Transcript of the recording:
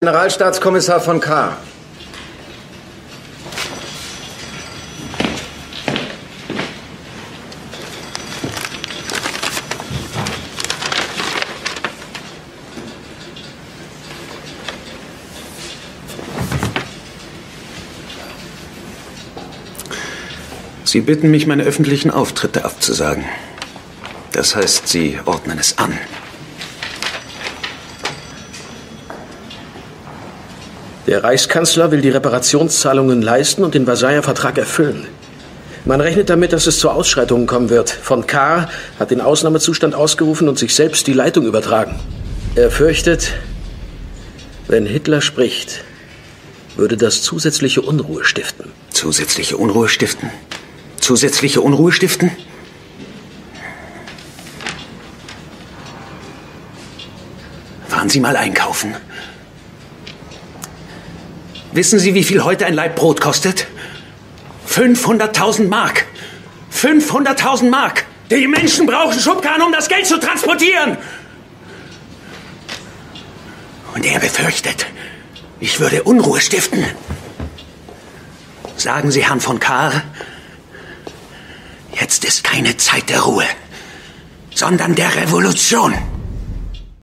Generalstaatskommissar von K. Sie bitten mich, meine öffentlichen Auftritte abzusagen. Das heißt, Sie ordnen es an. Der Reichskanzler will die Reparationszahlungen leisten und den Versailler Vertrag erfüllen. Man rechnet damit, dass es zu Ausschreitungen kommen wird. Von K. hat den Ausnahmezustand ausgerufen und sich selbst die Leitung übertragen. Er fürchtet, wenn Hitler spricht, würde das zusätzliche Unruhe stiften. Zusätzliche Unruhe stiften? Zusätzliche Unruhe stiften? Fahren Sie mal einkaufen. Wissen Sie, wie viel heute ein Laib Brot kostet? 500.000 Mark. 500.000 Mark. Die Menschen brauchen Schubkarren, um das Geld zu transportieren. Und er befürchtet, ich würde Unruhe stiften. Sagen Sie Herrn von Kahr, jetzt ist keine Zeit der Ruhe, sondern der Revolution.